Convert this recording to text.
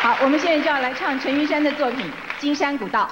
好我们现在就要来唱陈玉山的作品金山古道。